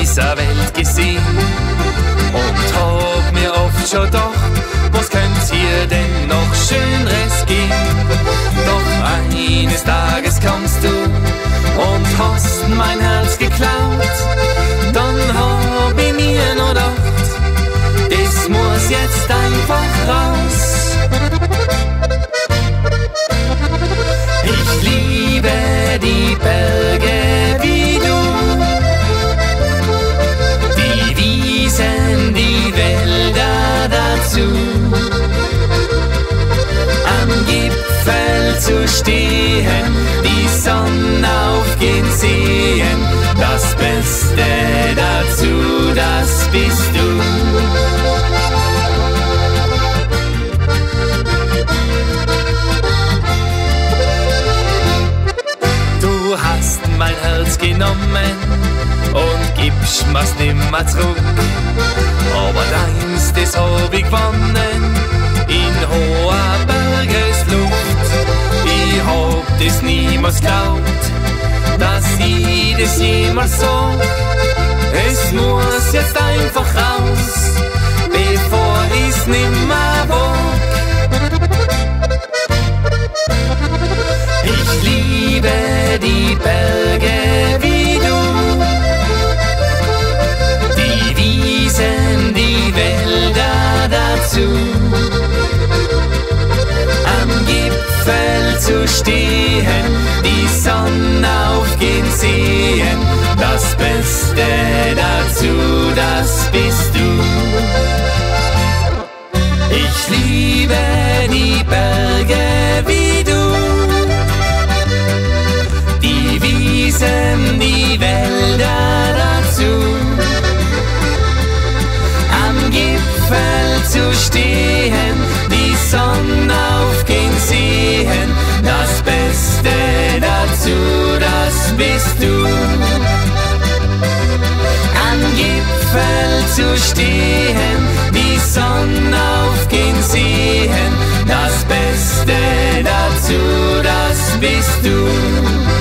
dieser Welt gesehen und hab mir oft schon gedacht, was könnt ihr denn noch Schöneres gehen? Doch eines Tages kommst du und hast mein Herz geklaut. Dann hab ich mir nur gedacht, das muss jetzt einfach raus. Ich liebe die Berge zu stehen, die Sonne aufgehen sehen, das Beste dazu, das bist du. Du hast mein Herz genommen und gibst mir's nimmer zurück. Aber deins, das hab ich gewonnen das niemals glaubt, dass ich das jemals sag. Es muss jetzt einfach Gipfel zu stehen, die Sonne aufgehen sehen, das Beste dazu, das bist du. Ich liebe die Berge wie du, die Wiesen, die Wälder dazu. Am Gipfel zu stehen, du. Am Gipfel zu stehen, die Sonne aufgehen sehen, das Beste dazu, das bist du.